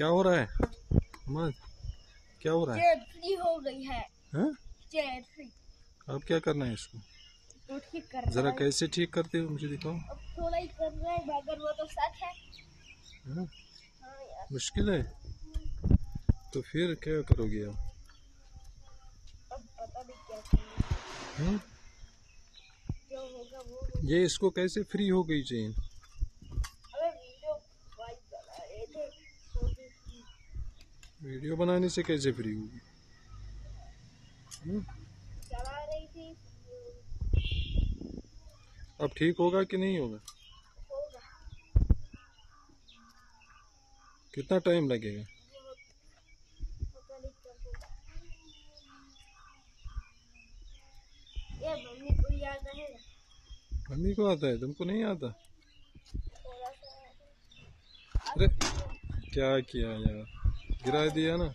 क्या हो रहा है? अहमद क्या हो रहा है? फ्री हो गई है। हाँ? अब क्या करना है इसको? तो ठीक कर जरा कैसे ठीक करते हो मुझे दिखाओ। अब थोड़ा ही कर रहा है मगर वो तो सच है। हाँ? हाँ मुश्किल है? तो फिर क्या करोगे आप? हाँ? ये इसको कैसे फ्री हो गई चेन अबे वीडियो भाई बना रहे थे तो भी वीडियो बनाने से कैसे फ्री होगी? हाँ? थी अब ठीक होगा कि नहीं होगा? कितना टाइम लगेगा? मम्मी को आता है, तुमको नहीं आता? अरे, क्या किया यार? गिरा दिया ना।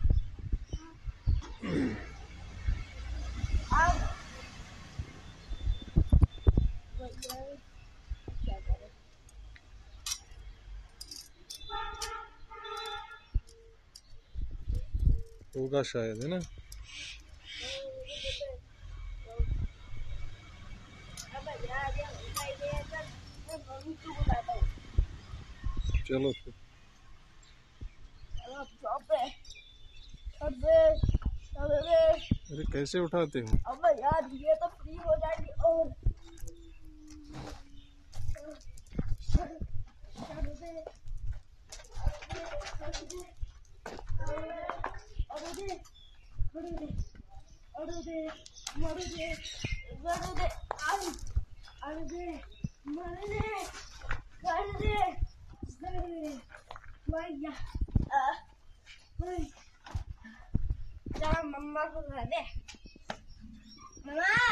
होगा शायद है ना? चलो फिर अब जॉब पे अबे अबे अरे कैसे उठाते हो अब यार ये तो फ्री हो जाएगी और मम्मा को घर दे मम्मा